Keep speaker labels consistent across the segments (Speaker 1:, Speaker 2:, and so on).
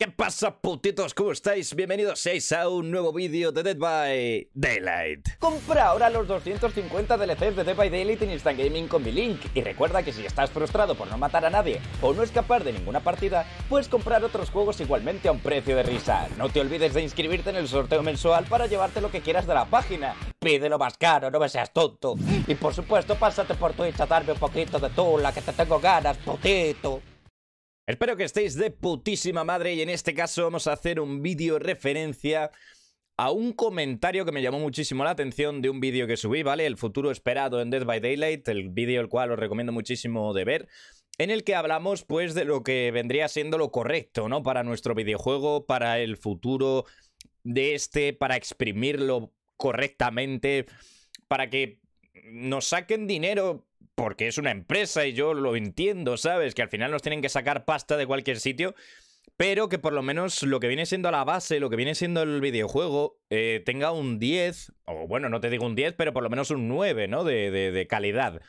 Speaker 1: ¿Qué pasa, putitos? ¿Cómo estáis? Bienvenidos seis a un nuevo vídeo de Dead by Daylight. Compra ahora los 250 DLCs de Dead by Daylight en Instant Gaming con mi link. Y recuerda que si estás frustrado por no matar a nadie o no escapar de ninguna partida, puedes comprar otros juegos igualmente a un precio de risa. No te olvides de inscribirte en el sorteo mensual para llevarte lo que quieras de la página. Pídelo más caro, no me seas tonto. Y por supuesto, pásate por Twitch a darme un poquito de tula, que te tengo ganas, putito. Espero que estéis de putísima madre y en este caso vamos a hacer un vídeo referencia a un comentario que me llamó muchísimo la atención de un vídeo que subí, ¿vale? El futuro esperado en Dead by Daylight, el vídeo el cual os recomiendo muchísimo de ver, en el que hablamos pues de lo que vendría siendo lo correcto, ¿no? Para nuestro videojuego, para el futuro de este, para exprimirlo correctamente, para que nos saquen dinero porque es una empresa y yo lo entiendo, ¿sabes? Que al final nos tienen que sacar pasta de cualquier sitio. Pero que por lo menos lo que viene siendo la base, lo que viene siendo el videojuego, eh, tenga un 10, o bueno, no te digo un 10, pero por lo menos un 9, ¿no? De, de calidad.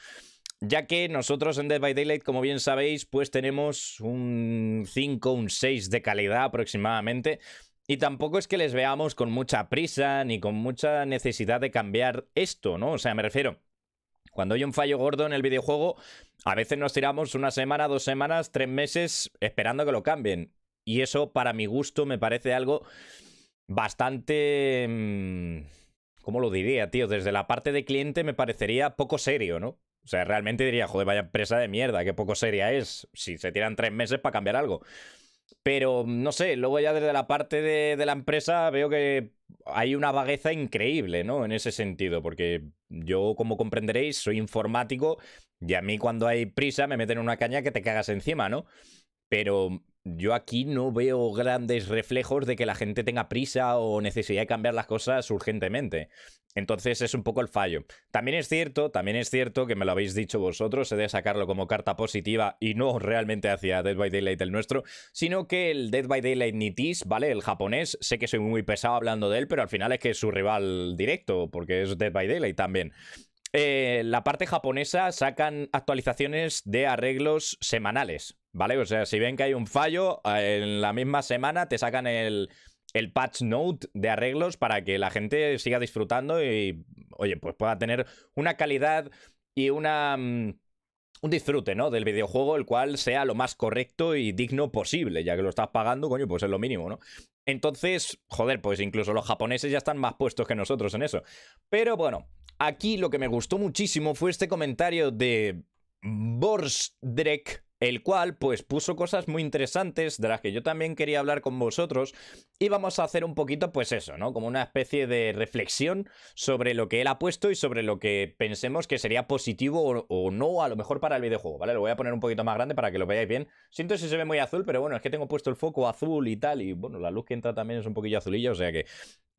Speaker 1: Ya que nosotros en Dead by Daylight, como bien sabéis, pues tenemos un 5, un 6 de calidad aproximadamente. Y tampoco es que les veamos con mucha prisa ni con mucha necesidad de cambiar esto, ¿no? O sea, me refiero, cuando hay un fallo gordo en el videojuego, a veces nos tiramos una semana, dos semanas, tres meses esperando que lo cambien. Y eso, para mi gusto, me parece algo bastante... Mm, ¿Cómo lo diría, tío? Desde la parte de cliente me parecería poco serio, ¿no? O sea, realmente diría, joder, vaya empresa de mierda, qué poco seria es si se tiran tres meses para cambiar algo. Pero no sé, luego ya desde la parte de, la empresa veo que hay una vagueza increíble, ¿no? En ese sentido, porque yo, como comprenderéis, soy informático y a mí cuando hay prisa me meten una caña que te cagas encima, ¿no? Pero yo aquí no veo grandes reflejos de que la gente tenga prisa o necesidad de cambiar las cosas urgentemente. Entonces es un poco el fallo. También es cierto, también es cierto que me lo habéis dicho vosotros, he de sacarlo como carta positiva y no realmente hacia Dead by Daylight el nuestro, sino que el Dead by Daylight Nitis, ¿vale? El japonés, sé que soy muy pesado hablando de él, pero al final es que es su rival directo, porque es Dead by Daylight también. Eh, la parte japonesa sacan actualizaciones de arreglos semanales, ¿vale? O sea, si ven que hay un fallo, eh, en la misma semana te sacan el, el patch note de arreglos para que la gente siga disfrutando y, oye, pues pueda tener una calidad y una... Mm, un disfrute, ¿no? Del videojuego, el cual sea lo más correcto y digno posible, ya que lo estás pagando, coño, pues es lo mínimo, ¿no? Entonces, joder, pues incluso los japoneses ya están más puestos que nosotros en eso. Pero bueno, aquí lo que me gustó muchísimo fue este comentario de Borsdrek el cual pues puso cosas muy interesantes de las que yo también quería hablar con vosotros y vamos a hacer un poquito pues eso, ¿no? Como una especie de reflexión sobre lo que él ha puesto y sobre lo que pensemos que sería positivo o, no a lo mejor para el videojuego, ¿vale? Lo voy a poner un poquito más grande para que lo veáis bien. Siento si se ve muy azul, pero bueno, es que tengo puesto el foco azul y tal y bueno, la luz que entra también es un poquillo azulilla, o sea que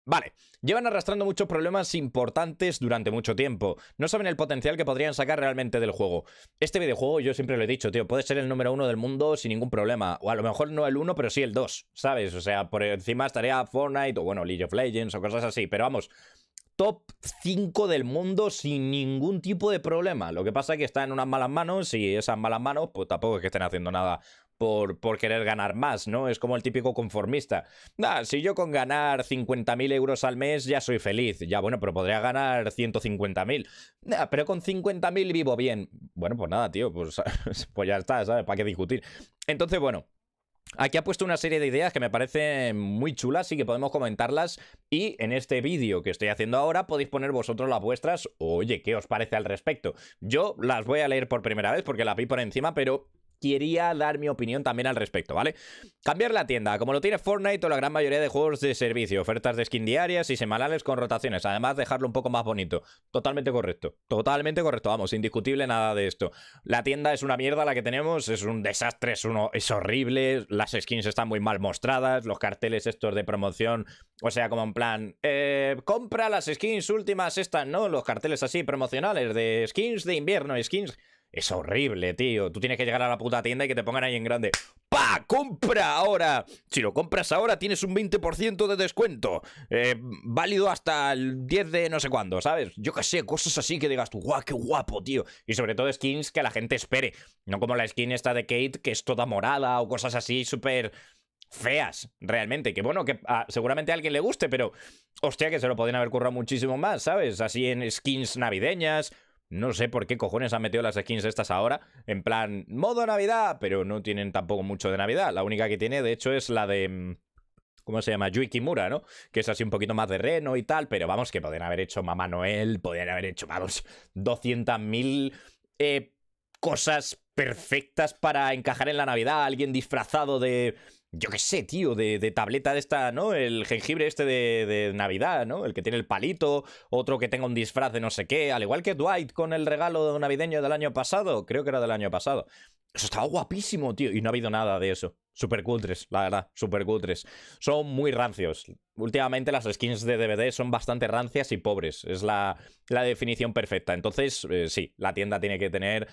Speaker 1: Vale, llevan arrastrando muchos problemas importantes durante mucho tiempo. No saben el potencial que podrían sacar realmente del juego. Este videojuego, yo siempre lo he dicho, tío, puede ser el número uno del mundo sin ningún problema. O a lo mejor no el uno, pero sí el dos, ¿sabes? O sea, por encima estaría Fortnite o bueno, League of Legends o cosas así. Pero vamos, top 5 del mundo sin ningún tipo de problema. Lo que pasa es que está en unas malas manos y esas malas manos, pues tampoco es que estén haciendo nada por, querer ganar más, ¿no? Es como el típico conformista. Nah, si yo con ganar 50.000 euros al mes ya soy feliz. Ya, bueno, pero podría ganar 150.000. Nah, pero con 50.000 vivo bien. Bueno, pues nada, tío, pues, pues ya está, ¿sabes? ¿Para qué discutir? Entonces, bueno, Aquí ha puesto una serie de ideas que me parecen muy chulas y que podemos comentarlas. Y en este vídeo que estoy haciendo ahora podéis poner vosotros las vuestras. Oye, ¿qué os parece al respecto? Yo las voy a leer por primera vez porque las vi por encima, pero quería dar mi opinión también al respecto, ¿vale? Cambiar la tienda, como lo tiene Fortnite o la gran mayoría de juegos de servicio, ofertas de skin diarias y semanales con rotaciones, además dejarlo un poco más bonito. Totalmente correcto, totalmente correcto, vamos, indiscutible nada de esto. La tienda es una mierda la que tenemos, es un desastre, es, uno, es horrible, las skins están muy mal mostradas, los carteles estos de promoción, o sea, como en plan, eh, compra las skins últimas estas, ¿no? Los carteles así promocionales de skins de invierno, skins es horrible, tío. Tú tienes que llegar a la puta tienda y que te pongan ahí en grande. ¡Pa! ¡Compra ahora! Si lo compras ahora tienes un 20% de descuento. Eh, válido hasta el 10 de no sé cuándo, ¿sabes? Yo qué sé, cosas así que digas tú, ¡guau, qué guapo, tío! Y sobre todo skins que la gente espere. No como la skin esta de Kate, que es toda morada o cosas así súper feas, realmente. Que bueno, que seguramente a alguien le guste, pero hostia, que se lo podrían haber currado muchísimo más, ¿sabes? Así en skins navideñas. No sé por qué cojones han metido las skins estas ahora. En plan, modo Navidad, pero no tienen tampoco mucho de Navidad. La única que tiene, de hecho, es la de. Mm, ¿Cómo se llama? Yui Kimura, ¿no? Que es así un poquito más de reno y tal, pero vamos, que podrían haber hecho Mamá Noel, podrían haber hecho, vamos, 200.000 eh, cosas perfectas para encajar en la Navidad. Alguien disfrazado de yo qué sé, tío, de, tableta de esta, ¿no? El jengibre este de, Navidad, ¿no? El que tiene el palito, otro que tenga un disfraz de no sé qué, al igual que Dwight con el regalo navideño del año pasado, creo que era del año pasado. Eso estaba guapísimo, tío, y no ha habido nada de eso. Super cutres, la verdad, super cutres. Son muy rancios. Últimamente las skins de DVD son bastante rancias y pobres. Es la, definición perfecta. Entonces, eh, sí, la tienda tiene que tener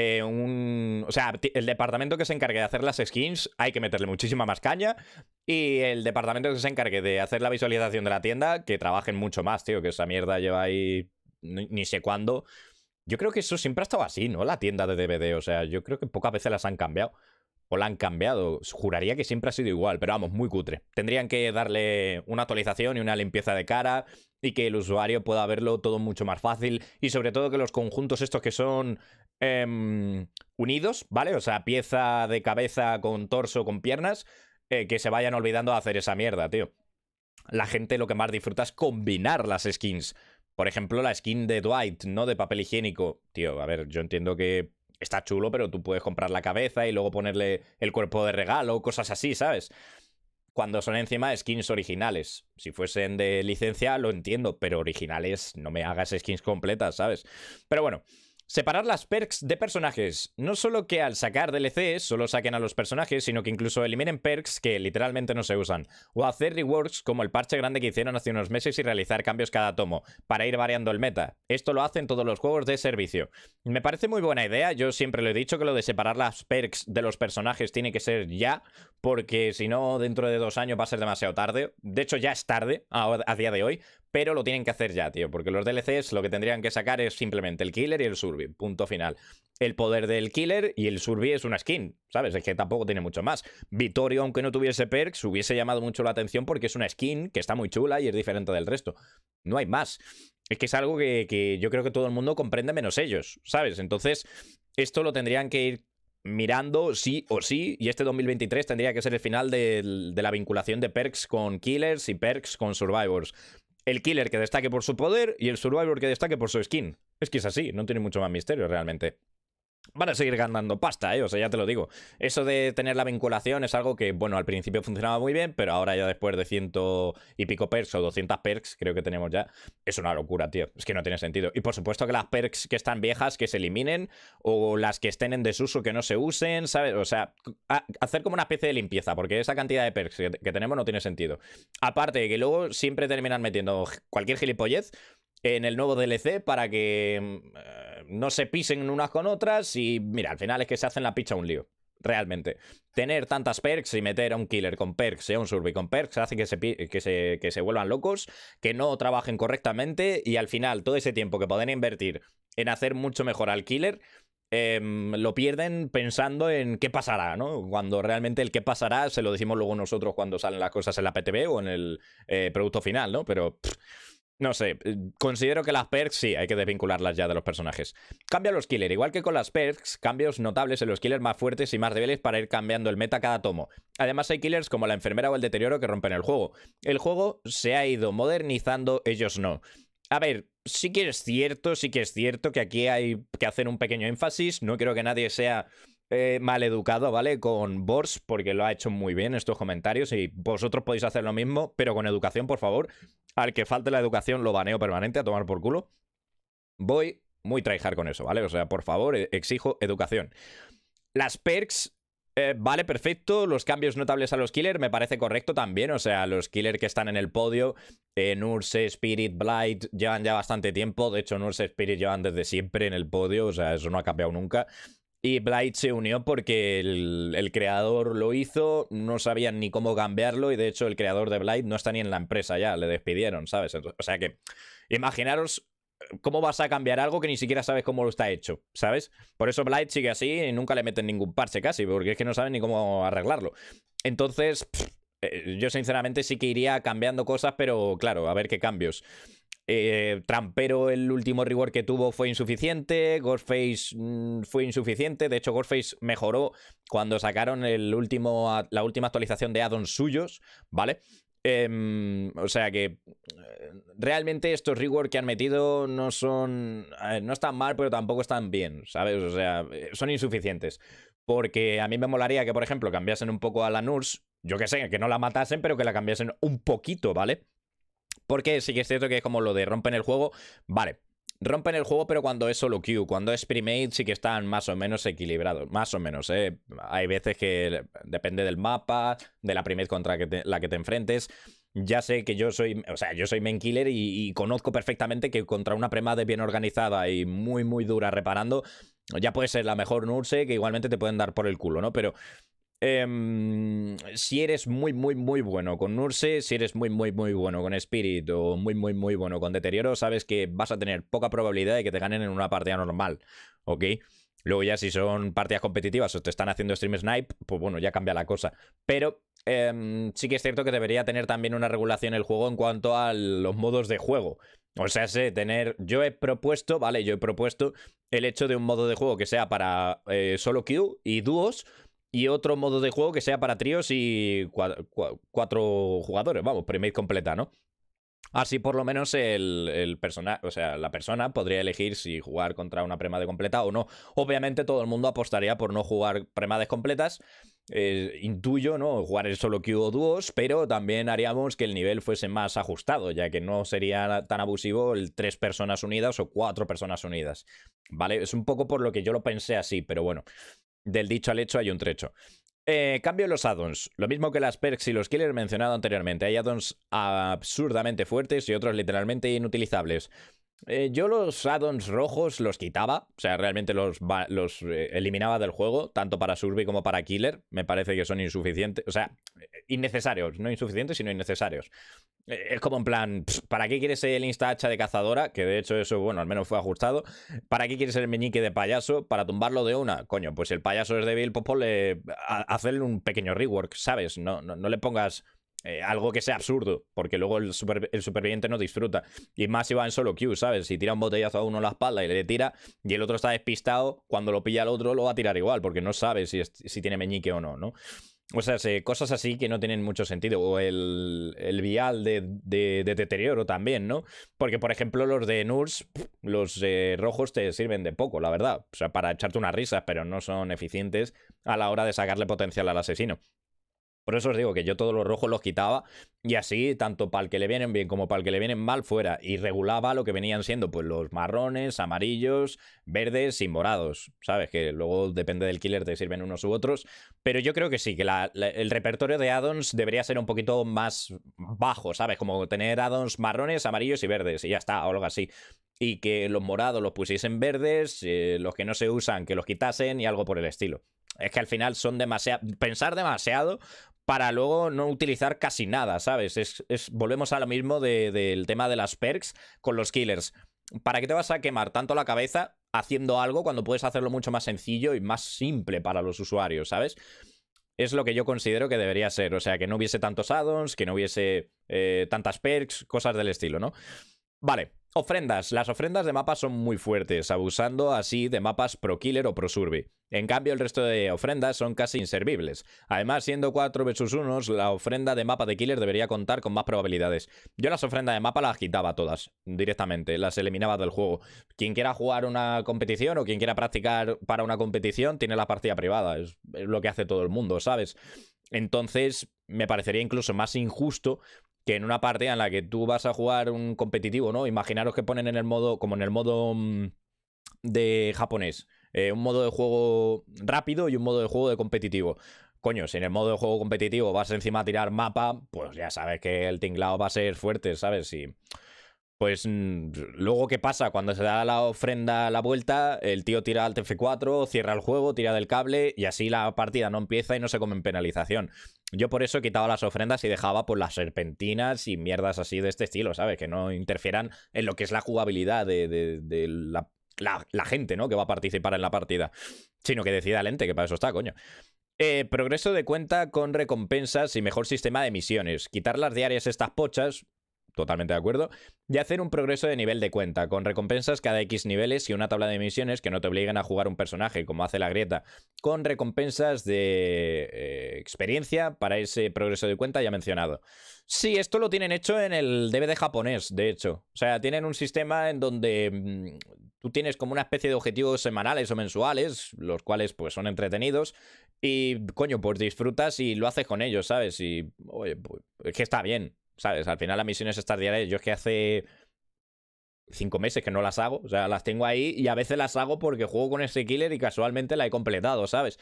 Speaker 1: eh, un... O sea, el departamento que se encargue de hacer las skins hay que meterle muchísima más caña. Y el departamento que se encargue de hacer la visualización de la tienda, que trabajen mucho más, tío, que esa mierda lleva ahí ni, sé cuándo. Yo creo que eso siempre ha estado así, ¿no? La tienda de DVD. O sea, yo creo que pocas veces las han cambiado. O la han cambiado. Juraría que siempre ha sido igual, pero vamos, muy cutre. Tendrían que darle una actualización y una limpieza de cara y que el usuario pueda verlo todo mucho más fácil y sobre todo que los conjuntos estos que son Em, unidos, ¿vale? O sea, pieza de cabeza con torso, con piernas, eh, que se vayan olvidando de hacer esa mierda, tío. La gente lo que más disfruta es combinar las skins. Por ejemplo, la skin de Dwight, ¿no? De papel higiénico. Tío, a ver, yo entiendo que está chulo, pero tú puedes comprar la cabeza y luego ponerle el cuerpo de regalo, cosas así, ¿sabes? Cuando son encima skins originales. Si fuesen de licencia, lo entiendo, pero originales, no me hagas skins completas, ¿sabes? Pero bueno. Separar las perks de personajes. No solo que al sacar DLCs solo saquen a los personajes, sino que incluso eliminen perks que literalmente no se usan. O hacer reworks como el parche grande que hicieron hace unos meses y realizar cambios cada tomo, para ir variando el meta. Esto lo hacen todos los juegos de servicio. Me parece muy buena idea, yo siempre lo he dicho que lo de separar las perks de los personajes tiene que ser ya, porque si no, dentro de dos años va a ser demasiado tarde. De hecho, ya es tarde a, día de hoy, pero lo tienen que hacer ya, tío, porque los DLCs lo que tendrían que sacar es simplemente el killer y el survey, punto final. El poder del killer y el survey es una skin, ¿sabes? Es que tampoco tiene mucho más. Vittorio, aunque no tuviese perks, hubiese llamado mucho la atención porque es una skin que está muy chula y es diferente del resto. No hay más. Es que es algo que, que yo creo que todo el mundo comprende menos ellos, ¿sabes? Entonces, esto lo tendrían que ir mirando sí o sí, y este 2023 tendría que ser el final de, la vinculación de perks con killers y perks con survivors. El killer que destaque por su poder y el survivor que destaque por su skin. Es que es así, no tiene mucho más misterio realmente van a seguir ganando pasta, ¿eh? O sea, ya te lo digo. Eso de tener la vinculación es algo que, bueno, al principio funcionaba muy bien, pero ahora ya después de ciento y pico perks o 200 perks, creo que tenemos ya, es una locura, tío. Es que no tiene sentido. Y por supuesto que las perks que están viejas, que se eliminen, o las que estén en desuso, que no se usen, ¿sabes? O sea, hacer como una especie de limpieza, porque esa cantidad de perks que, que tenemos no tiene sentido. Aparte de que luego siempre terminan metiendo cualquier gilipollez en el nuevo DLC para que mm, eh, no se pisen unas con otras y mira, al final es que se hacen la picha un lío. Realmente. Tener tantas perks y meter a un killer con perks y un survey con perks hace que se, que, se, que se vuelvan locos, que no trabajen correctamente y al final todo ese tiempo que pueden invertir en hacer mucho mejor al killer em, lo pierden pensando en qué pasará, ¿no? Cuando realmente el qué pasará se lo decimos luego nosotros cuando salen las cosas en la PTB o en el eh, producto final, ¿no? Pero no sé, eh, considero que las perks sí, hay que desvincularlas ya de los personajes. Cambia los killers, igual que con las perks, cambios notables en los killers más fuertes y más débiles para ir cambiando el meta cada tomo. Además hay killers como la enfermera o el deterioro que rompen el juego. El juego se ha ido modernizando, ellos no. A ver, sí que es cierto, sí que es cierto que aquí hay que hacer un pequeño énfasis, no quiero que nadie sea eh, mal educado, ¿vale? Con Bors, porque lo ha hecho muy bien estos comentarios y vosotros podéis hacer lo mismo, pero con educación, por favor. Al que falte la educación lo baneo permanente a tomar por culo. Voy muy tryhard con eso, ¿vale? O sea, por favor, e-, exijo educación. Las perks eh, vale, perfecto. Los cambios notables a los killers me parece correcto también. O sea, los killers que están en el podio, eh, Nurse, Spirit, Blight, llevan ya bastante tiempo. De hecho, Nurse, Spirit llevan desde siempre en el podio. O sea, eso no ha cambiado nunca. Y Blight se unió porque el, creador lo hizo, no sabían ni cómo cambiarlo y de hecho el creador de Blight no está ni en la empresa ya, le despidieron, ¿sabes? O sea que, imaginaros ¿cómo vas a cambiar algo que ni siquiera sabes cómo lo está hecho? ¿Sabes? Por eso Blight sigue así y nunca le meten ningún parche casi, porque es que no saben ni cómo arreglarlo. Entonces, eh, yo sinceramente sí que iría cambiando cosas, pero claro, a ver qué cambios. Eh, Trampero, el último reward que tuvo fue insuficiente. Ghostface mm, fue insuficiente. De hecho, Ghostface mejoró cuando sacaron el último, la última actualización de addons suyos, ¿vale? Em, o sea que eh, realmente estos rewards que han metido no son. no están mal, pero tampoco están bien, ¿sabes? O sea, son insuficientes. Porque a mí me molaría que, por ejemplo, cambiasen un poco a la Nurse. Yo que sé, que no la matasen, pero que la cambiasen un poquito, ¿vale? Porque sí que es cierto que es como lo de rompen el juego. Vale, rompen el juego, pero cuando es solo Q. Cuando es primate sí que están más o menos equilibrados. Más o menos, ¿eh? Hay veces que depende del mapa, de la primate contra la que te enfrentes. Ya sé que yo soy, o sea, yo soy main killer y, conozco perfectamente que contra una premade bien organizada y muy, muy dura reparando, ya puede ser la mejor Nurse que igualmente te pueden dar por el culo, ¿no? Pero Em, si eres muy, muy, muy bueno con Nurse, si eres muy, muy, muy bueno con Spirit o muy, muy, muy bueno con Deterioro, sabes que vas a tener poca probabilidad de que te ganen en una partida normal, ¿ok? Luego ya si son partidas competitivas o te están haciendo stream snipe, pues bueno, ya cambia la cosa. Pero em, sí que es cierto que debería tener también una regulación el juego en cuanto a los modos de juego. O sea, sé, tener... Yo he propuesto, ¿vale? Yo he propuesto el hecho de un modo de juego que sea para eh, solo Q y dúos y otro modo de juego que sea para tríos y cuatro, jugadores, vamos, primate completa, ¿no? Así por lo menos el, el o sea, la persona podría elegir si jugar contra una prema de completa o no. Obviamente todo el mundo apostaría por no jugar premades completas. Eh, intuyo, ¿no? Jugar el solo Q o dúos, pero también haríamos que el nivel fuese más ajustado, ya que no sería tan abusivo el tres personas unidas o cuatro personas unidas. ¿Vale? Es un poco por lo que yo lo pensé así, pero bueno del dicho al hecho hay un trecho. Eh, cambio los addons. Lo mismo que las perks y los killers mencionado anteriormente. Hay addons absurdamente fuertes y otros literalmente inutilizables. Eh, yo los addons rojos los quitaba, o sea, realmente los, los eh, eliminaba del juego, tanto para Survey como para Killer. Me parece que son insuficientes, o sea, innecesarios, no insuficientes, sino innecesarios. Eh, es como en plan, ¿para qué quieres el insta hacha de cazadora? Que de hecho eso, bueno, al menos fue ajustado. ¿Para qué quieres el meñique de payaso? Para tumbarlo de una. Coño, pues el payaso es débil, pues ponle, hacerle un pequeño rework, ¿sabes? No, no, no le pongas eh, algo que sea absurdo, porque luego el, superviviente no disfruta. Y más si va en solo Q, ¿sabes? Si tira un botellazo a uno en la espalda y le tira, y el otro está despistado, cuando lo pilla el otro lo va a tirar igual, porque no sabe si, tiene meñique o no, ¿no? O sea, cosas así que no tienen mucho sentido. O el, vial de, deterioro también, ¿no? Porque, por ejemplo, los de NURS, los eh, rojos te sirven de poco, la verdad. O sea, para echarte unas risas, pero no son eficientes a la hora de sacarle potencial al asesino. Por eso os digo que yo todos los rojos los quitaba y así, tanto para el que le vienen bien como para el que le vienen mal, fuera. Y regulaba lo que venían siendo pues los marrones, amarillos, verdes y morados. ¿Sabes? Que luego depende del killer te sirven unos u otros. Pero yo creo que sí, que el repertorio de addons debería ser un poquito más bajo, ¿sabes? Como tener addons marrones, amarillos y verdes y ya está, o algo así y que los morados los pusiesen verdes, eh, los que no se usan que los quitasen y algo por el estilo. Es que al final son demasiado. Pensar demasiado para luego no utilizar casi nada, ¿sabes? Es, volvemos a lo mismo del tema de las perks con los killers. ¿Para qué te vas a quemar tanto la cabeza haciendo algo cuando puedes hacerlo mucho más sencillo y más simple para los usuarios, ¿sabes? Es lo que yo considero que debería ser. O sea, que no hubiese tantos addons, que no hubiese eh, tantas perks, cosas del estilo, ¿no? Vale, Ofrendas. Las ofrendas de mapas son muy fuertes, abusando así de mapas pro killer o pro survey. En cambio, el resto de ofrendas son casi inservibles. Además, siendo 4 vs 1, la ofrenda de mapa de killer debería contar con más probabilidades. Yo las ofrendas de mapa las quitaba todas, directamente, las eliminaba del juego. Quien quiera jugar una competición o quien quiera practicar para una competición, tiene la partida privada. es lo que hace todo el mundo, ¿sabes? Entonces, me parecería incluso más injusto que en una partida en la que tú vas a jugar un competitivo, ¿no? Imaginaros que ponen en el modo, como en el modo mm, de japonés, eh, un modo de juego rápido y un modo de juego de competitivo. Coño, si en el modo de juego competitivo vas encima a tirar mapa, pues ya sabes que el tinglado va a ser fuerte, ¿sabes? Si... Pues mm, luego, ¿qué pasa? Cuando se da la ofrenda la vuelta, el tío tira al F4, cierra el juego, tira del cable y así la partida no empieza y no se come en penalización. Yo por eso he quitado las ofrendas y dejaba pues las serpentinas y mierdas así de este estilo, ¿sabes? Que no interfieran en lo que es la jugabilidad de, la, gente, ¿no? Que va a participar en la partida. Sino que decida el ente, que para eso está, coño. Eh, progreso de cuenta con recompensas y mejor sistema de misiones. Quitar las diarias estas pochas, totalmente de acuerdo, y hacer un progreso de nivel de cuenta, con recompensas cada X niveles y una tabla de misiones que no te obliguen a jugar un personaje, como hace la grieta, con recompensas de eh, experiencia para ese progreso de cuenta ya mencionado. Sí, esto lo tienen hecho en el DVD japonés, de hecho. O sea, tienen un sistema en donde mm, tú tienes como una especie de objetivos semanales o mensuales, los cuales pues son entretenidos, y coño, pues disfrutas y lo haces con ellos, ¿sabes? Y, oye, pues es que está bien. ¿Sabes? Al final las misiones estas diarias, yo es que hace cinco meses que no las hago, o sea, las tengo ahí y a veces las hago porque juego con ese killer y casualmente la he completado, ¿sabes?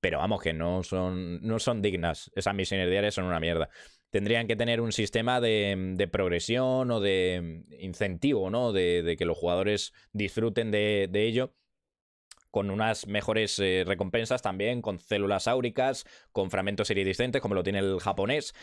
Speaker 1: Pero vamos, que no son, no son dignas. Esas misiones diarias son una mierda. Tendrían que tener un sistema de, progresión o de incentivo, ¿no? De, que los jugadores disfruten de, ello con unas mejores eh, recompensas también, con células áuricas, con fragmentos iridiscentes, como lo tiene el japonés,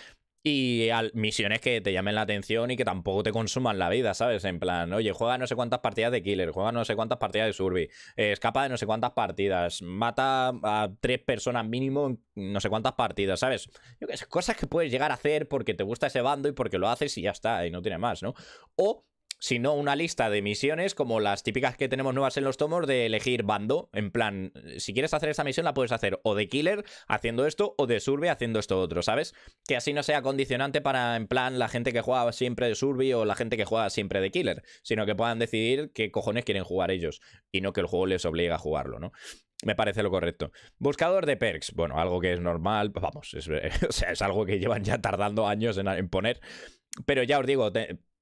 Speaker 1: y misiones que te llamen la atención y que tampoco te consuman la vida, ¿sabes? En plan, oye, juega no sé cuántas partidas de Killer, juega no sé cuántas partidas de Survey, eh, escapa de no sé cuántas partidas, mata a tres personas mínimo en no sé cuántas partidas, ¿sabes? Yo que cosas que puedes llegar a hacer porque te gusta ese bando y porque lo haces y ya está, y no tiene más, ¿no? O sino una lista de misiones como las típicas que tenemos nuevas en los tomos de elegir bando. En plan, si quieres hacer esta misión la puedes hacer o de killer haciendo esto o de survey haciendo esto otro, ¿sabes? Que así no sea condicionante para, en plan, la gente que juega siempre de survey o la gente que juega siempre de killer, sino que puedan decidir qué cojones quieren jugar ellos y no que el juego les obligue a jugarlo, ¿no? Me parece lo correcto. Buscador de perks. Bueno, algo que es normal, vamos, es, es algo que llevan ya tardando años en poner. Pero ya os digo,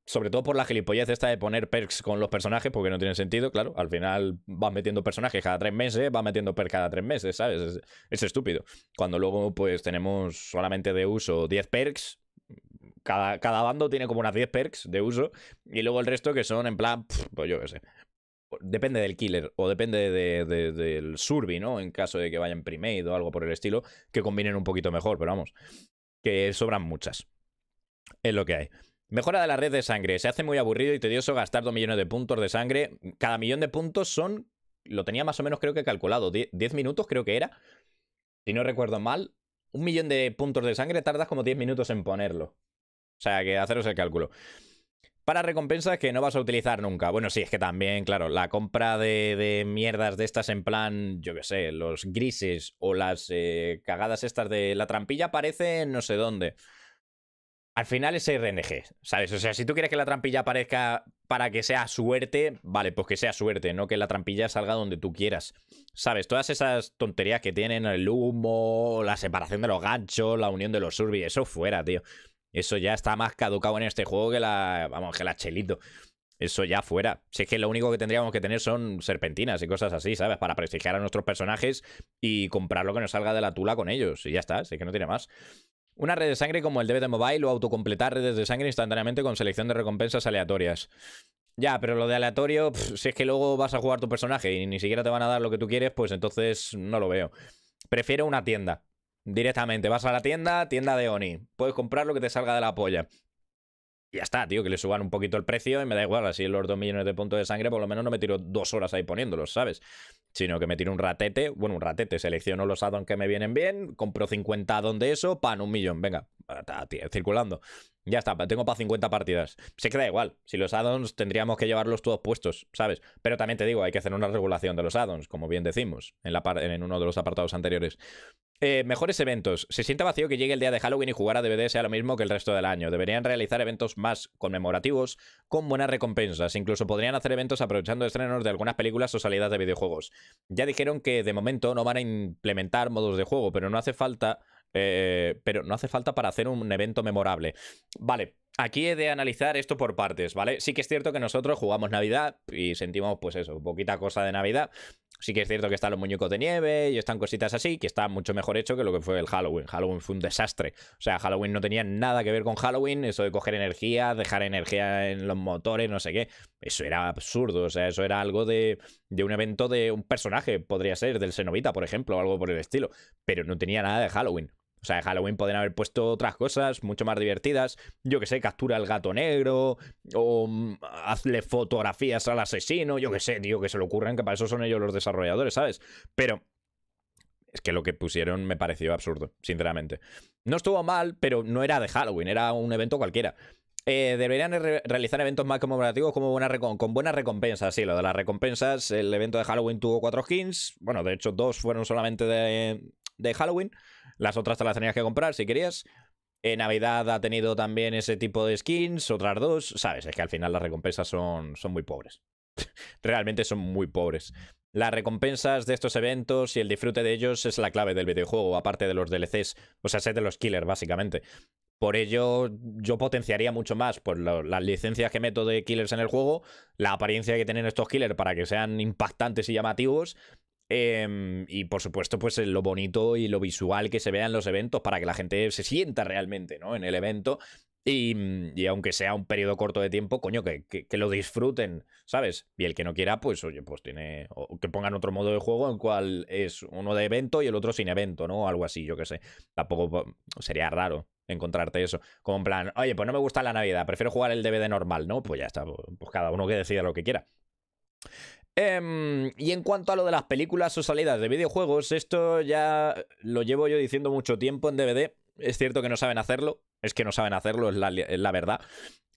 Speaker 1: sobre todo por la gilipollez esta de poner perks con los personajes, porque no tiene sentido, claro. Al final vas metiendo personajes cada tres meses, vas metiendo perks cada tres meses, ¿sabes? Es, estúpido. Cuando luego, pues, tenemos solamente de uso 10 perks. Cada, cada bando tiene como unas 10 perks de uso. Y luego el resto que son en plan, pues yo qué sé. Depende del killer o depende del surby, ¿no? En caso de que vayan primate o algo por el estilo, que combinen un poquito mejor, pero vamos, que sobran muchas. Es lo que hay. Mejora de la red de sangre. Se hace muy aburrido y tedioso gastar 2 millones de puntos de sangre. Cada millón de puntos son... Lo tenía más o menos creo que calculado. 10 minutos creo que era. Si no recuerdo mal. Un millón de puntos de sangre tardas como 10 minutos en ponerlo. O sea, que haceros el cálculo. Para recompensas que no vas a utilizar nunca. Bueno, sí, es que también, claro, la compra de, mierdas de estas en plan, yo qué sé, los grises o las eh, cagadas estas de la trampilla aparecen no sé dónde al final es RNG, ¿sabes? O sea, si tú quieres que la trampilla aparezca para que sea suerte, vale, pues que sea suerte, no que la trampilla salga donde tú quieras. ¿Sabes? Todas esas tonterías que tienen, el humo, la separación de los ganchos, la unión de los surbi, eso fuera, tío. Eso ya está más caducado en este juego que la, vamos, que la chelito. Eso ya fuera. Si es que lo único que tendríamos que tener son serpentinas y cosas así, ¿sabes? Para prestigiar a nuestros personajes y comprar lo que nos salga de la tula con ellos. Y ya está, si es que no tiene más. Una red de sangre como el DVD Mobile o autocompletar redes de sangre instantáneamente con selección de recompensas aleatorias. Ya, pero lo de aleatorio, si es que luego vas a jugar tu personaje y ni siquiera te van a dar lo que tú quieres, pues entonces no lo veo. Prefiero una tienda. Directamente, vas a la tienda, tienda de Oni. Puedes comprar lo que te salga de la polla. Y ya está, tío, que le suban un poquito el precio y me da igual, así los 2 millones de puntos de sangre, por lo menos no me tiro dos horas ahí poniéndolos, ¿sabes? Sino que me tiro un ratete, bueno, un ratete, selecciono los addons que me vienen bien, compro 50 addons de eso, pan, un millón, venga, circulando. Ya está, tengo para 50 partidas. Se queda igual, si los addons tendríamos que llevarlos todos puestos, ¿sabes? Pero también te digo, hay que hacer una regulación de los addons, como bien decimos, en, la en uno de los apartados anteriores. Eh, mejores eventos. Se siente vacío que llegue el día de Halloween y jugar a DVD sea lo mismo que el resto del año. Deberían realizar eventos más conmemorativos con buenas recompensas. Incluso podrían hacer eventos aprovechando estrenos de algunas películas o salidas de videojuegos. Ya dijeron que de momento no van a implementar modos de juego, pero no hace falta. Eh, pero no hace falta para hacer un evento memorable. Vale, Aquí he de analizar esto por partes, ¿vale? Sí que es cierto que nosotros jugamos Navidad y sentimos, pues eso, poquita cosa de Navidad. Sí que es cierto que están los muñecos de nieve y están cositas así, que está mucho mejor hecho que lo que fue el Halloween. Halloween fue un desastre. O sea, Halloween no tenía nada que ver con Halloween, eso de coger energía, dejar energía en los motores, no sé qué. Eso era absurdo, o sea, eso era algo de, de un evento de un personaje, podría ser, del Senovita, por ejemplo, o algo por el estilo. Pero no tenía nada de Halloween. O sea, en Halloween podrían haber puesto otras cosas mucho más divertidas. Yo que sé, captura al gato negro. O mm, hazle fotografías al asesino. Yo que sé, tío, que se le ocurran, que para eso son ellos los desarrolladores, ¿sabes? Pero es que lo que pusieron me pareció absurdo, sinceramente. No estuvo mal, pero no era de Halloween, era un evento cualquiera. Eh, deberían realizar eventos más conmemorativos como con buenas recompensas. Sí, lo de las recompensas, el evento de Halloween tuvo cuatro skins. Bueno, de hecho, dos fueron solamente de, Halloween. Las otras te las tenías que comprar si querías. En Navidad ha tenido también ese tipo de skins, otras dos. Sabes, es que al final las recompensas son, son muy pobres. Realmente son muy pobres. Las recompensas de estos eventos y el disfrute de ellos es la clave del videojuego, aparte de los DLCs, o sea, sé de los killers, básicamente. Por ello, yo potenciaría mucho más por las licencias que meto de killers en el juego, la apariencia que tienen estos killers para que sean impactantes y llamativos, em, y por supuesto, pues lo bonito y lo visual que se vea en los eventos para que la gente se sienta realmente ¿no? en el evento Mm, y, aunque sea un periodo corto de tiempo, coño, que, que, lo disfruten, ¿sabes? Y el que no quiera, pues oye, pues tiene. O que pongan otro modo de juego en cual es uno de evento y el otro sin evento, ¿no? Algo así, yo qué sé. Tampoco sería raro encontrarte eso. Como en plan, oye, pues no me gusta la Navidad, prefiero jugar el DVD normal, ¿no? Pues ya está, pues cada uno que decida lo que quiera. Em, y en cuanto a lo de las películas o salidas de videojuegos, esto ya lo llevo yo diciendo mucho tiempo en DVD. Es cierto que no saben hacerlo, es que no saben hacerlo, es la, verdad.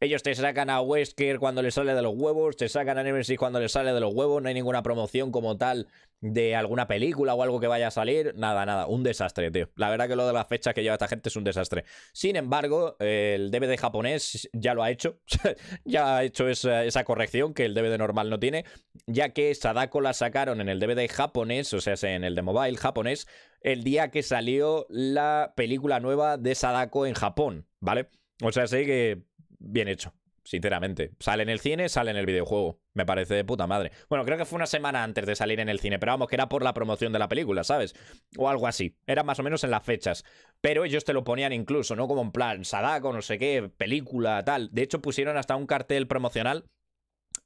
Speaker 1: Ellos te sacan a Wesker cuando les sale de los huevos, te sacan a Nemesis cuando les sale de los huevos, no hay ninguna promoción como tal de alguna película o algo que vaya a salir, nada, nada, un desastre, tío. La verdad que lo de las fechas que lleva esta gente es un desastre. Sin embargo, el DVD japonés ya lo ha hecho, ya ha hecho esa, esa, corrección que el DVD normal no tiene, ya que Sadako la sacaron en el DVD japonés, o sea, en el de mobile japonés, el día que salió la película nueva de Sadako en Japón, ¿vale? O sea, sé que bien hecho, sinceramente. Sale en el cine, sale en el videojuego. Me parece de puta madre. Bueno, creo que fue una semana antes de salir en el cine, pero vamos, que era por la promoción de la película, ¿sabes? O algo así. Era más o menos en las fechas. Pero ellos te lo ponían incluso, ¿no? Como en plan, Sadako, no sé qué, película, tal. De hecho, pusieron hasta un cartel promocional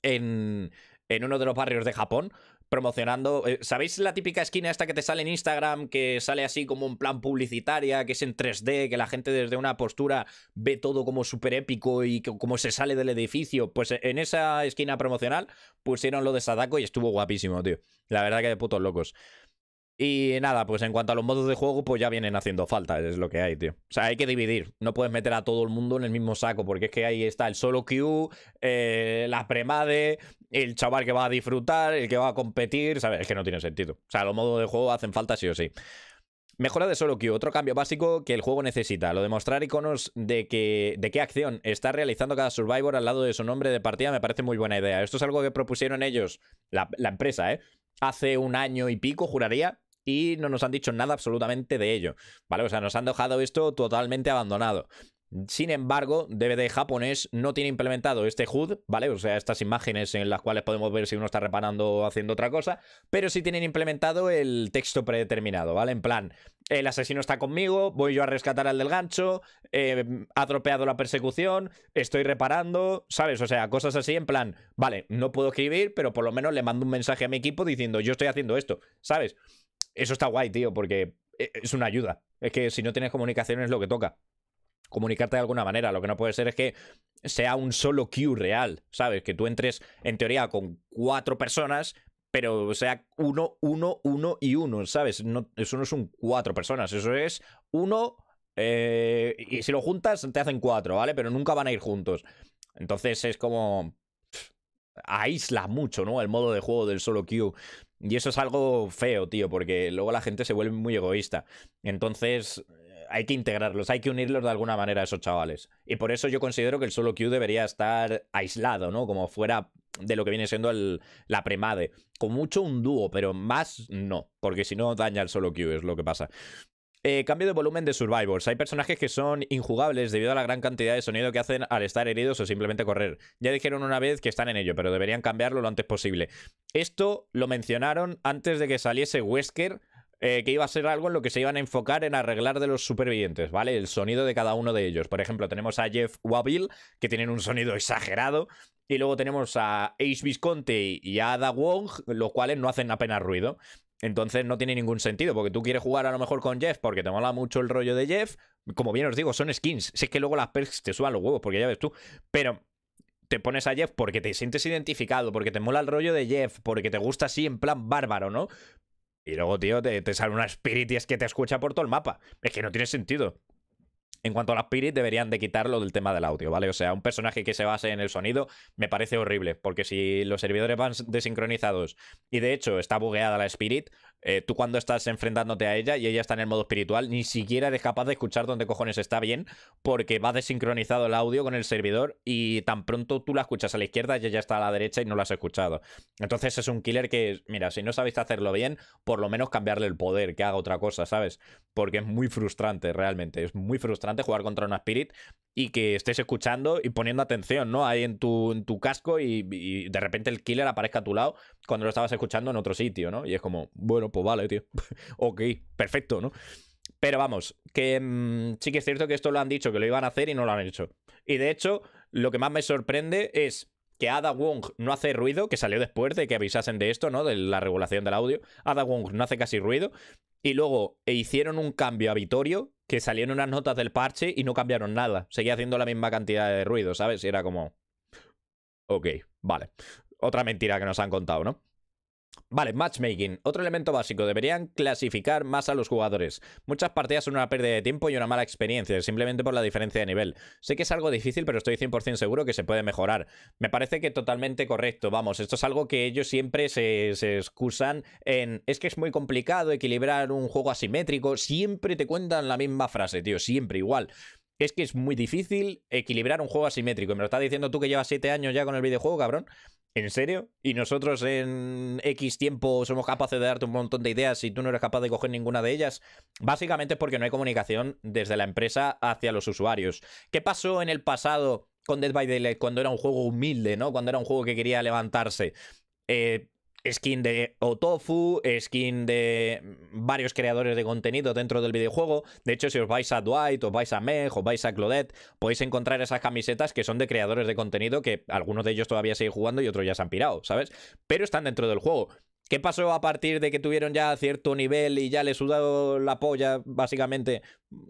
Speaker 1: en, en uno de los barrios de Japón promocionando. Eh, ¿Sabéis la típica esquina esta que te sale en Instagram, que sale así como un plan publicitaria, que es en 3D, que la gente desde una postura ve todo como súper épico y como se sale del edificio? Pues eh, en esa esquina promocional pusieron lo de Sadako y estuvo guapísimo, tío. La verdad que de putos locos. Y nada, pues en cuanto a los modos de juego, pues ya vienen haciendo falta, es lo que hay, tío. O sea, hay que dividir. No puedes meter a todo el mundo en el mismo saco, porque es que ahí está el solo queue, eh, la premade, el chaval que va a disfrutar, el que va a competir, ¿sabes? Es que no tiene sentido. O sea, los modos de juego hacen falta sí o sí. Mejora de solo queue, otro cambio básico que el juego necesita, lo de mostrar iconos de, que, de qué acción está realizando cada Survivor al lado de su nombre de partida me parece muy buena idea. Esto es algo que propusieron ellos, la, la empresa, ¿eh? Hace un año y pico, juraría, y no nos han dicho nada absolutamente de ello, ¿vale? O sea, nos han dejado esto totalmente abandonado. Sin embargo, DVD japonés no tiene implementado este HUD, ¿vale? O sea, estas imágenes en las cuales podemos ver si uno está reparando o haciendo otra cosa, pero sí tienen implementado el texto predeterminado, ¿vale? En plan, el asesino está conmigo, voy yo a rescatar al del gancho, eh, ha tropeado la persecución, estoy reparando, ¿sabes? O sea, cosas así en plan, vale, no puedo escribir, pero por lo menos le mando un mensaje a mi equipo diciendo, yo estoy haciendo esto, ¿sabes? Eso está guay, tío, porque eh, es una ayuda. Es que si no tienes comunicación es lo que toca. Comunicarte de alguna manera. Lo que no puede ser es que sea un solo queue real, ¿sabes? Que tú entres, en teoría, con cuatro personas, pero sea uno, uno, uno y uno, ¿sabes? No, eso no son cuatro personas, eso es uno. Eh, y si lo juntas, te hacen cuatro, ¿vale? Pero nunca van a ir juntos. Entonces es como. aísla mucho, ¿no? El modo de juego del solo queue. Y eso es algo feo, tío, porque luego la gente se vuelve muy egoísta. Entonces, eh, hay que integrarlos, hay que unirlos de alguna manera a esos chavales. Y por eso yo considero que el solo queue debería estar aislado, ¿no? Como fuera de lo que viene siendo el, la premade. Con mucho un dúo, pero más no, porque si no daña el solo queue, es lo que pasa. Eh, cambio de volumen de Survivors. Hay personajes que son injugables debido a la gran cantidad de sonido que hacen al estar heridos o simplemente correr. Ya dijeron una vez que están en ello, pero deberían cambiarlo lo antes posible. Esto lo mencionaron antes de que saliese Wesker. Eh, que iba a ser algo en lo que se iban a enfocar en arreglar de los supervivientes, ¿vale? El sonido de cada uno de ellos. Por ejemplo, tenemos a Jeff Wabil, que tienen un sonido exagerado, y luego tenemos a Ace Visconti y a Ada Wong, los cuales no hacen apenas ruido. Entonces no tiene ningún sentido, porque tú quieres jugar a lo mejor con Jeff porque te mola mucho el rollo de Jeff. Como bien os digo, son skins. Si es que luego las perks te suban los huevos, porque ya ves tú. Pero te pones a Jeff porque te sientes identificado, porque te mola el rollo de Jeff, porque te gusta así en plan bárbaro, ¿no? Y luego, tío, te, te sale una Spirit y es que te escucha por todo el mapa. Es que no tiene sentido. En cuanto a la Spirit, deberían de quitarlo del tema del audio, ¿vale? O sea, un personaje que se base en el sonido me parece horrible, porque si los servidores van desincronizados y de hecho está bugueada la Spirit, eh, tú cuando estás enfrentándote a ella y ella está en el modo espiritual, ni siquiera eres capaz de escuchar dónde cojones está bien, porque va desincronizado el audio con el servidor y tan pronto tú la escuchas a la izquierda y ella está a la derecha y no la has escuchado. Entonces es un killer que, mira, si no sabéis hacerlo bien, por lo menos cambiarle el poder, que haga otra cosa, ¿sabes? Porque es muy frustrante, realmente. Es muy frustrante jugar contra una Spirit y que estés escuchando y poniendo atención, ¿no? Ahí en tu, en tu casco y, y de repente el killer aparezca a tu lado cuando lo estabas escuchando en otro sitio, ¿no? Y es como, bueno, pues vale, tío. ok, perfecto, ¿no? Pero vamos, que mm, sí que es cierto que esto lo han dicho, que lo iban a hacer y no lo han hecho. Y de hecho, lo que más me sorprende es que Ada Wong no hace ruido, que salió después de que avisasen de esto, ¿no? De la regulación del audio. Ada Wong no hace casi ruido. Y luego hicieron un cambio a Vitorio, que salieron unas notas del parche y no cambiaron nada. Seguía haciendo la misma cantidad de ruido, ¿sabes? Y era como... Ok, vale. Otra mentira que nos han contado, ¿no? Vale, matchmaking. Otro elemento básico. Deberían clasificar más a los jugadores. Muchas partidas son una pérdida de tiempo y una mala experiencia, simplemente por la diferencia de nivel. Sé que es algo difícil, pero estoy 100% seguro que se puede mejorar. Me parece que totalmente correcto. Vamos, esto es algo que ellos siempre se, se excusan en... Es que es muy complicado equilibrar un juego asimétrico. Siempre te cuentan la misma frase, tío. Siempre igual es que es muy difícil equilibrar un juego asimétrico. Me lo estás diciendo tú que llevas 7 años ya con el videojuego, cabrón. ¿En serio? ¿Y nosotros en X tiempo somos capaces de darte un montón de ideas y tú no eres capaz de coger ninguna de ellas? Básicamente es porque no hay comunicación desde la empresa hacia los usuarios. ¿Qué pasó en el pasado con Dead by Daylight cuando era un juego humilde, ¿no? Cuando era un juego que quería levantarse. Eh, skin de Otofu, skin de varios creadores de contenido dentro del videojuego. De hecho, si os vais a Dwight, os vais a Meg, os vais a Claudette, podéis encontrar esas camisetas que son de creadores de contenido que algunos de ellos todavía siguen jugando y otros ya se han pirado, ¿sabes? Pero están dentro del juego. ¿Qué pasó a partir de que tuvieron ya cierto nivel y ya les sudado la polla, básicamente,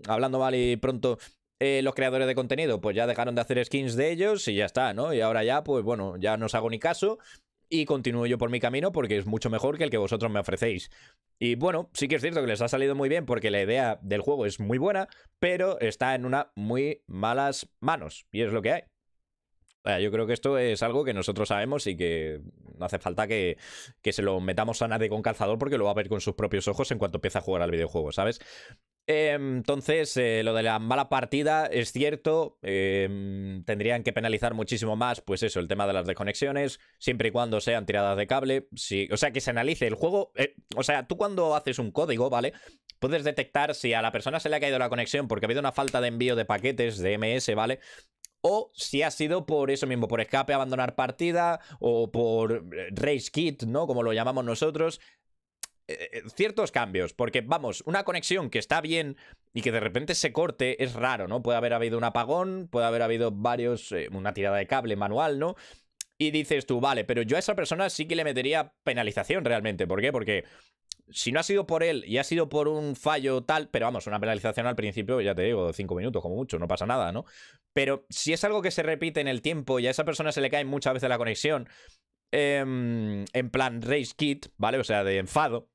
Speaker 1: hablando mal y pronto, eh, los creadores de contenido, pues ya dejaron de hacer skins de ellos y ya está, ¿no? Y ahora ya, pues bueno, ya no os hago ni caso y continúo yo por mi camino porque es mucho mejor que el que vosotros me ofrecéis. Y bueno, sí que es cierto que les ha salido muy bien porque la idea del juego es muy buena, pero está en una muy malas manos y es lo que hay. Yo creo que esto es algo que nosotros sabemos y que no hace falta que, que, se lo metamos a nadie con calzador porque lo va a ver con sus propios ojos en cuanto empiece a jugar al videojuego, ¿sabes? Em, entonces, eh, lo de la mala partida es cierto. Em, tendrían que penalizar muchísimo más, pues eso, el tema de las desconexiones, siempre y cuando sean tiradas de cable. o sea, que se analice el juego. Eh, o sea, tú cuando haces un código, ¿vale? Puedes detectar si a la persona se le ha caído la conexión porque ha habido una falta de envío de paquetes de MS, ¿vale? O si ha sido por eso mismo, por escape, abandonar partida o por eh, race kit, ¿no? Como lo llamamos nosotros. Eh, eh, ciertos cambios, porque vamos, una conexión que está bien y que de repente se corte es raro, ¿no? Puede haber habido un apagón, puede haber habido varios, una tirada de cable manual, ¿no? Y dices tú, vale, pero yo a esa persona sí que le metería penalización realmente. ¿Por qué? Porque si no ha sido por él y ha sido por un fallo tal, pero vamos, una penalización al principio, ya te digo, cinco minutos como mucho, no pasa nada, ¿no? Pero si es algo que se repite en el tiempo y a esa persona se le cae muchas veces la conexión, em, en plan race kit, ¿vale? O sea, de enfado,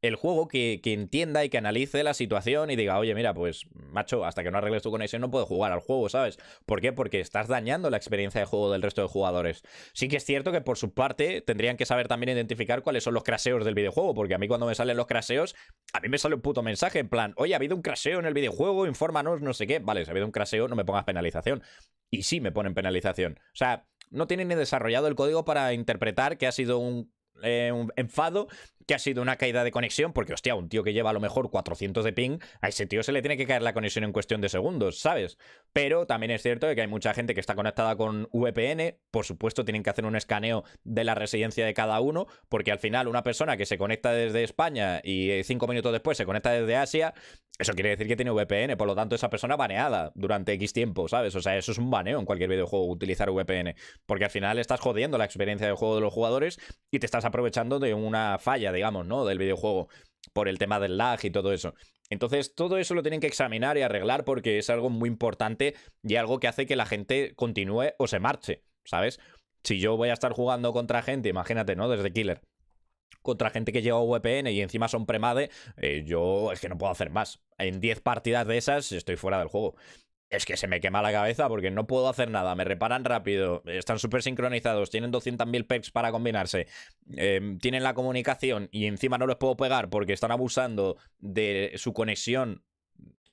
Speaker 1: el juego que, entienda y que analice la situación y diga, oye, mira, pues, macho, hasta que no arregles tu conexión no puedo jugar al juego, ¿sabes? ¿Por qué? Porque estás dañando la experiencia de juego del resto de jugadores. Sí que es cierto que por su parte tendrían que saber también identificar cuáles son los craseos del videojuego, porque a mí cuando me salen los craseos, a mí me sale un puto mensaje en plan, oye, ha habido un craseo en el videojuego, infórmanos, no sé qué. Vale, si ha habido un craseo, no me pongas penalización. Y sí me ponen penalización. O sea, no tienen ni desarrollado el código para interpretar que ha sido un eh, un enfado que ha sido una caída de conexión, porque hostia, un tío que lleva a lo mejor 400 de ping, a ese tío se le tiene que caer la conexión en cuestión de segundos, ¿sabes? Pero también es cierto que hay mucha gente que está conectada con VPN, por supuesto tienen que hacer un escaneo de la residencia de cada uno, porque al final una persona que se conecta desde España y cinco minutos después se conecta desde Asia, eso quiere decir que tiene VPN, por lo tanto esa persona baneada durante X tiempo, ¿sabes? O sea, eso es un baneo en cualquier videojuego utilizar VPN, porque al final estás jodiendo la experiencia de juego de los jugadores y te estás aprovechando de una falla digamos, ¿no? Del videojuego, por el tema del lag y todo eso. Entonces, todo eso lo tienen que examinar y arreglar porque es algo muy importante y algo que hace que la gente continúe o se marche, ¿sabes? Si yo voy a estar jugando contra gente, imagínate, ¿no? Desde Killer. Contra gente que lleva VPN y encima son premade, eh, yo es que no puedo hacer más. En 10 partidas de esas estoy fuera del juego es que se me quema la cabeza porque no puedo hacer nada, me reparan rápido, están súper sincronizados, tienen 200.000 perks para combinarse, em, tienen la comunicación y encima no los puedo pegar porque están abusando de su conexión,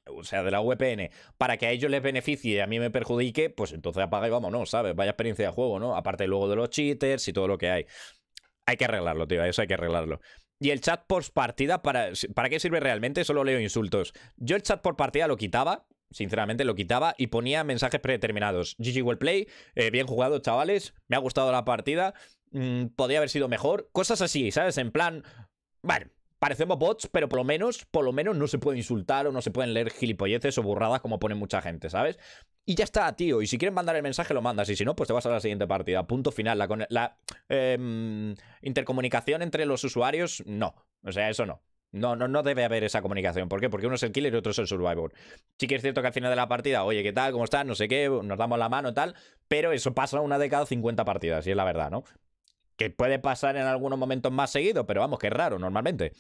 Speaker 1: o sea, de la VPN, para que a ellos les beneficie y a mí me perjudique, pues entonces apaga y vámonos, ¿sabes? Vaya experiencia de juego, ¿no? Aparte luego de los cheaters y todo lo que hay. Hay que arreglarlo, tío, eso hay que arreglarlo. Y el chat por partida, ¿para, ¿para qué sirve realmente? Solo leo insultos. Yo el chat por partida lo quitaba Sinceramente lo quitaba y ponía mensajes predeterminados. GG Well Play, eh, bien jugado, chavales. Me ha gustado la partida. Mm, podría haber sido mejor. Cosas así, ¿sabes? En plan. Bueno, parecemos bots, pero por lo menos, por lo menos no se puede insultar o no se pueden leer gilipolleces o burradas como pone mucha gente, ¿sabes? Y ya está, tío. Y si quieren mandar el mensaje, lo mandas. Y si no, pues te vas a la siguiente partida. Punto final. La, la em, intercomunicación entre los usuarios, no. O sea, eso no. No, no, no debe haber esa comunicación. ¿Por qué? Porque uno es el killer y otro es el survivor. Sí que es cierto que al final de la partida, oye, ¿qué tal? ¿Cómo estás? No sé qué, nos damos la mano tal. Pero eso pasa una de cada 50 partidas, y es la verdad, ¿no? Que puede pasar en algunos momentos más seguido, pero vamos, que es raro normalmente.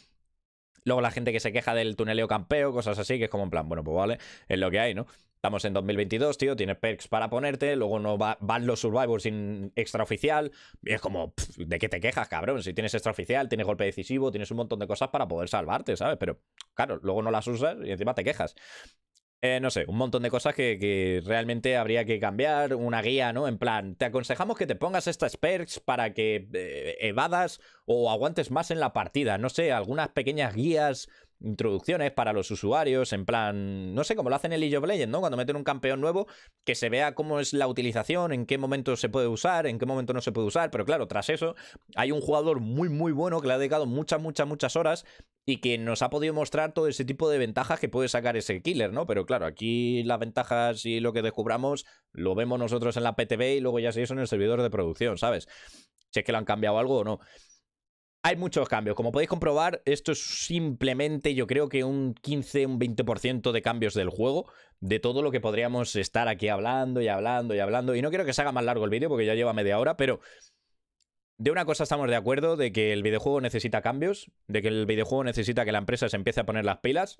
Speaker 1: Luego la gente que se queja del tuneleo campeo, cosas así, que es como en plan, bueno, pues vale, es lo que hay, ¿no? Estamos en 2022, tío, tienes perks para ponerte, luego no van los survivors sin extraoficial. Y es como, ¿de qué te quejas, cabrón? Si tienes extraoficial, tienes golpe decisivo, tienes un montón de cosas para poder salvarte, ¿sabes? Pero, claro, luego no las usas y encima te quejas. Eh, no sé, un montón de cosas que, realmente habría que cambiar, una guía, ¿no? En plan, te aconsejamos que te pongas estas perks para que eh, evadas o aguantes más en la partida, no sé, algunas pequeñas guías introducciones para los usuarios, en plan, no sé, cómo lo hacen en League of Legends, ¿no? Cuando meten un campeón nuevo, que se vea cómo es la utilización, en qué momento se puede usar, en qué momento no se puede usar, pero claro, tras eso hay un jugador muy, muy bueno que le ha dedicado muchas, muchas, muchas horas y que nos ha podido mostrar todo ese tipo de ventajas que puede sacar ese killer, ¿no? Pero claro, aquí las ventajas y lo que descubramos lo vemos nosotros en la PTB y luego ya se hizo en el servidor de producción, ¿sabes? Si es que le han cambiado algo o no. Hay muchos cambios. Como podéis comprobar, esto es simplemente, yo creo que un 15, un 20% de cambios del juego, de todo lo que podríamos estar aquí hablando y hablando y hablando. Y no quiero que se haga más largo el vídeo porque ya lleva media hora, pero de una cosa estamos de acuerdo, de que el videojuego necesita cambios, de que el videojuego necesita que la empresa se empiece a poner las pilas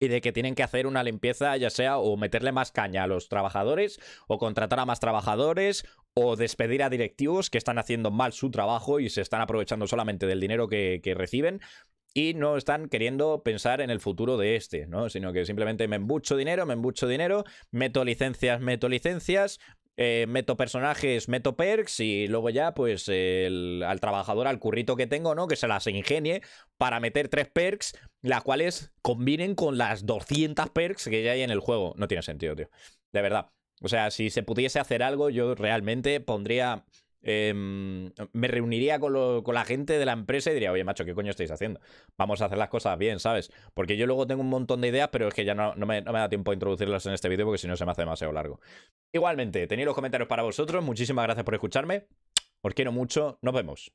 Speaker 1: y de que tienen que hacer una limpieza, ya sea o meterle más caña a los trabajadores, o contratar a más trabajadores, o despedir a directivos que están haciendo mal su trabajo y se están aprovechando solamente del dinero que, reciben. Y no están queriendo pensar en el futuro de este, ¿no? Sino que simplemente me embucho dinero, me embucho dinero, meto licencias, meto licencias, eh, meto personajes, meto perks y luego ya, pues, al trabajador, al currito que tengo, ¿no? Que se las ingenie para meter tres perks, las cuales combinen con las 200 perks que ya hay en el juego. No tiene sentido, tío. De verdad. O sea, si se pudiese hacer algo, yo realmente pondría Em, me reuniría con, la gente de la empresa y diría, oye, macho, ¿qué coño estáis haciendo? Vamos a hacer las cosas bien, ¿sabes? Porque yo luego tengo un montón de ideas, pero es que ya no, me, da tiempo a introducirlas en este vídeo porque si no se me hace demasiado largo. Igualmente, tenéis los comentarios para vosotros. Muchísimas gracias por escucharme. Os quiero mucho. Nos vemos.